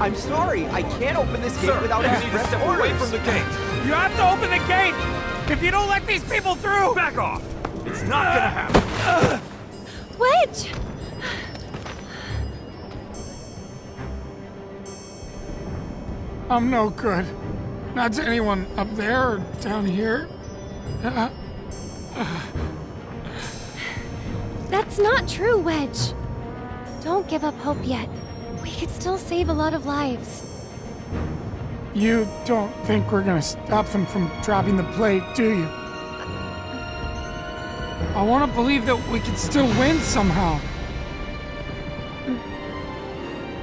I'm sorry, I can't open this gate Sir, without you need to express step orders. away from the gate. You have to open the gate! If you don't let these people through! Back off. It's not gonna happen. Wedge! I'm no good. Not to anyone up there or down here. Uh, That's not true, Wedge. Don't give up hope yet. We could still save a lot of lives. you don't think we're gonna stop them from dropping the plate, do you? I want to believe that we can still win somehow.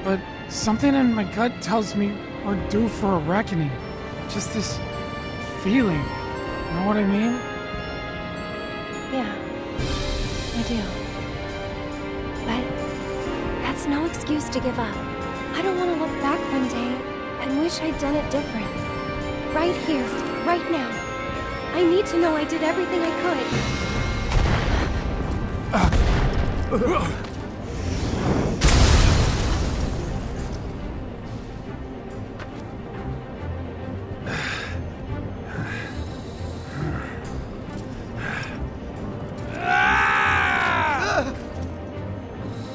But something in my gut tells me we're due for a reckoning. Just this feeling. Know what I mean? Yeah, I do. But that's no excuse to give up. I don't want to look back one day and wish I'd done it different. Right here, right now. I need to know I did everything I could.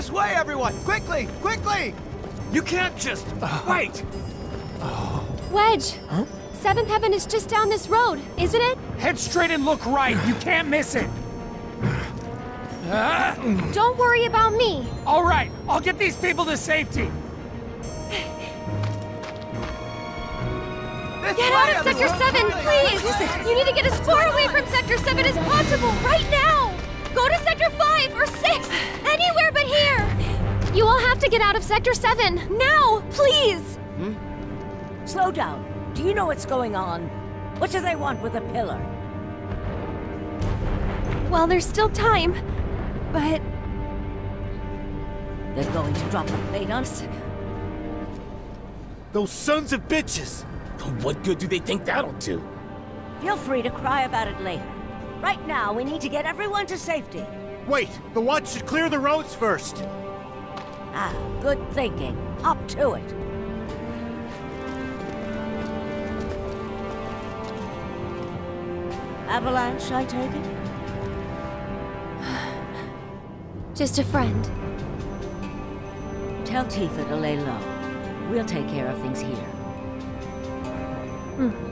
This way, everyone! Quickly! Quickly! You can't just wait. Wedge! Huh? Seventh Heaven is just down this road, isn't it? Head straight and look right. You can't miss it. Don't worry about me. All right, I'll get these people to safety. This Get out of Sector 7, please! You need to get as far away from Sector 7 as possible, right now! Go to to get out of Sector 7, now! Please! Hmm? Slow down. Do you know what's going on? What do they want with a pillar? Well, there's still time, but They're going to drop the plate on us. Those sons of bitches! What good do they think that'll do? Feel free to cry about it later. Right now, we need to get everyone to safety. Wait, the watch should clear the roads first. Ah, good thinking. Up to it. Avalanche, I take it? just a friend. Tell Tifa to lay low. We'll take care of things here. I've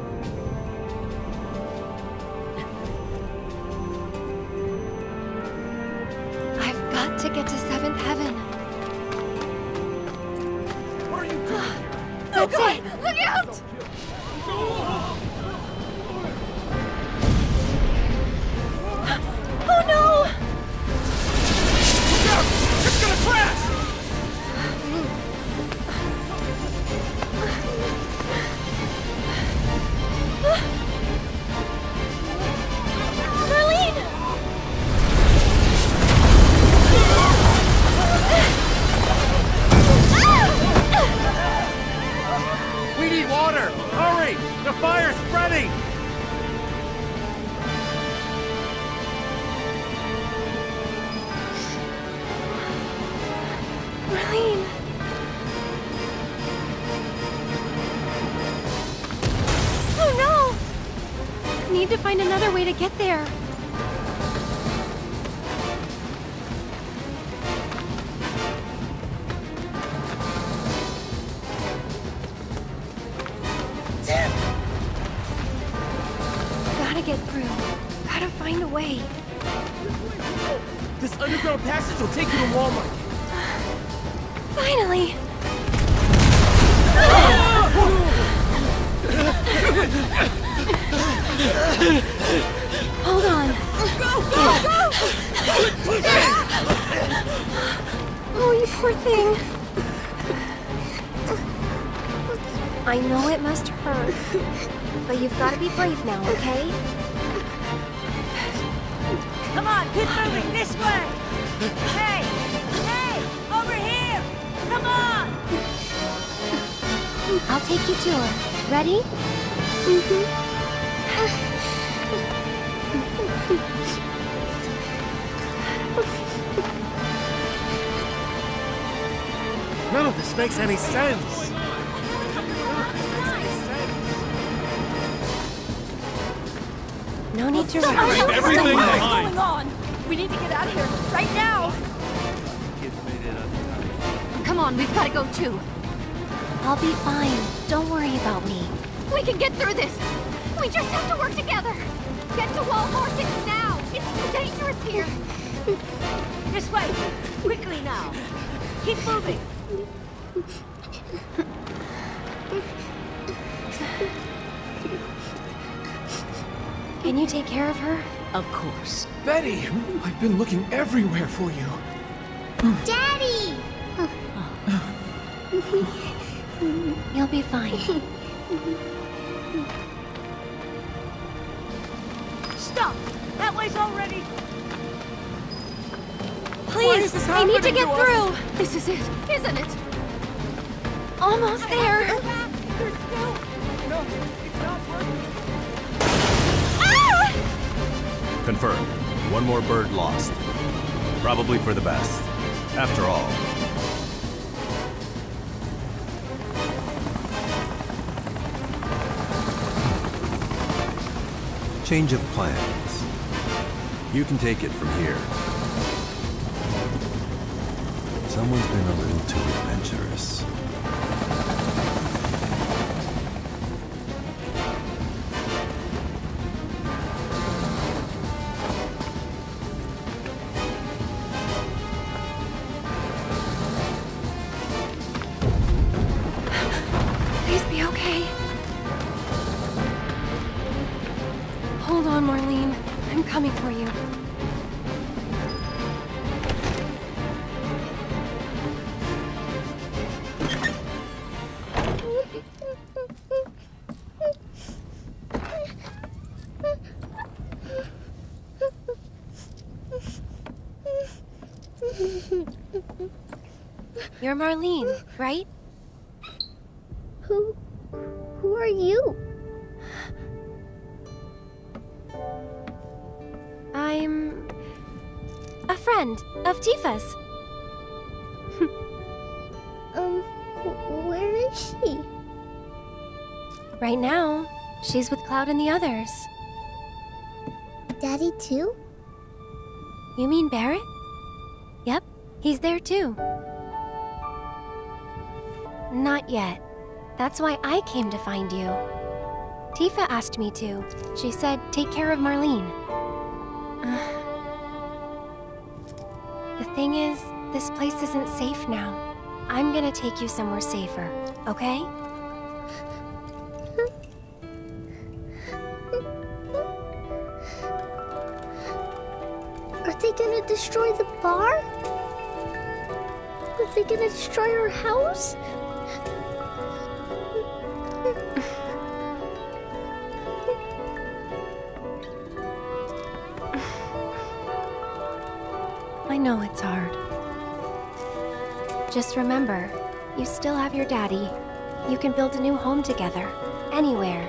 Marlene! Oh no! Need to find another way to get there. Get through. Gotta find a way. This underground passage will take you to Wall Market. Finally! Hold on. Go, go, go! Oh, you poor thing. I know it must hurt, but you've got to be brave now, okay? Come on, keep moving this way! Hey! Hey! Over here! Come on! I'll take you to her. Ready? Mm-hmm. None of this makes any sense. No need to Leave rush. everything What's behind. going on? We need to get out of here right now! Come on, we've got to go too. I'll be fine. Don't worry about me. We can get through this. We just have to work together. Get to Wall Market now. It's too dangerous here. This way! Quickly now! Keep moving! Can you take care of her? Of course. Betty, I've been looking everywhere for you. Daddy! You'll be fine. Stop! That way's already... Please, I need to get through. This is it, isn't it? Almost there. Confirmed. One more bird lost. Probably for the best. After all. Change of plans. You can take it from here. Someone's been a little too adventurous. Hold on, Marlene. I'm coming for you. You're Marlene, right? Who. who are you? Friend of Tifa's. Um, where is she? Right now, she's with Cloud and the others. Daddy, too? You mean Barret? Yep, he's there too. Not yet. That's why I came to find you. Tifa asked me to. She said, take care of Marlene. the thing is, this place isn't safe now. I'm gonna take you somewhere safer, okay? Are they gonna destroy the bar? Are they gonna destroy our house? Just remember, you still have your daddy. You can build a new home together, anywhere.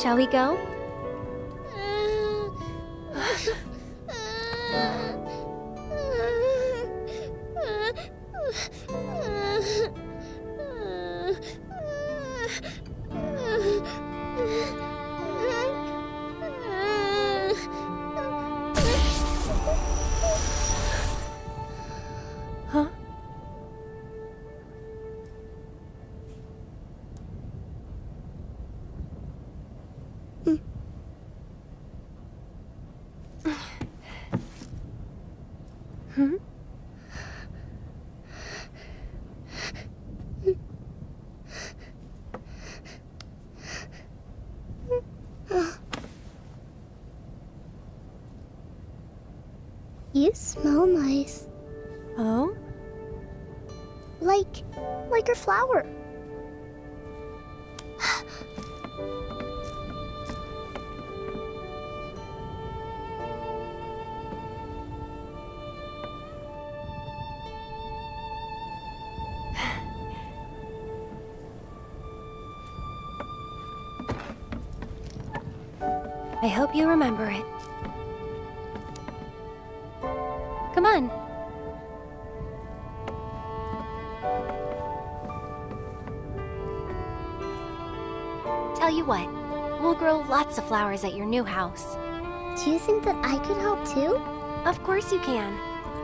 Shall we go? You smell nice. Oh? Like, like her flower. I hope you remember it. We'll grow lots of flowers at your new house. Do you think that I could help too? Of course you can.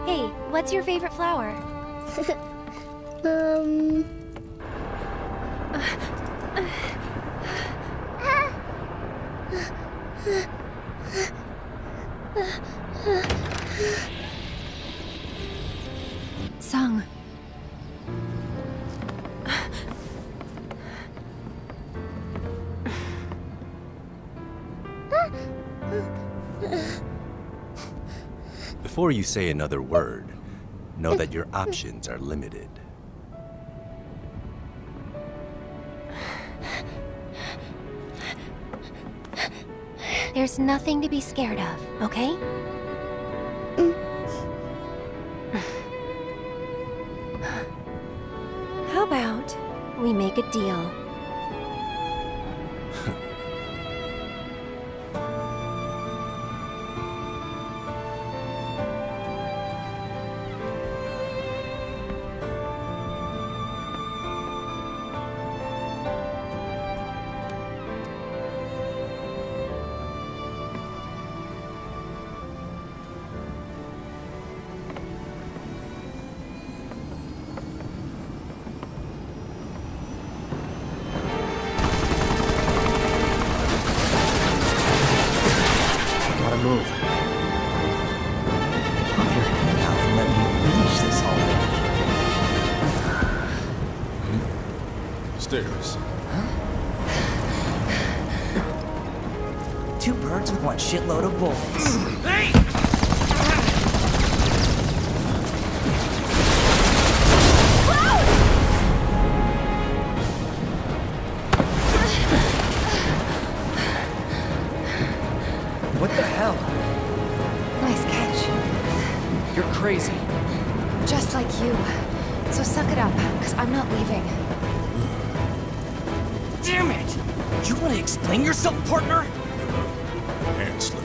Hey, what's your favorite flower? Um. Sung. Before you say another word, know that your hmm. options are limited. There's nothing to be scared of, okay? Mm. How about we make a deal? Stairs. Two birds with one shitload of bullets. Hey! What the hell? Nice catch. You're crazy. Just like you. So suck it up, because I'm not leaving. Damn it! You want to explain yourself, partner? Hand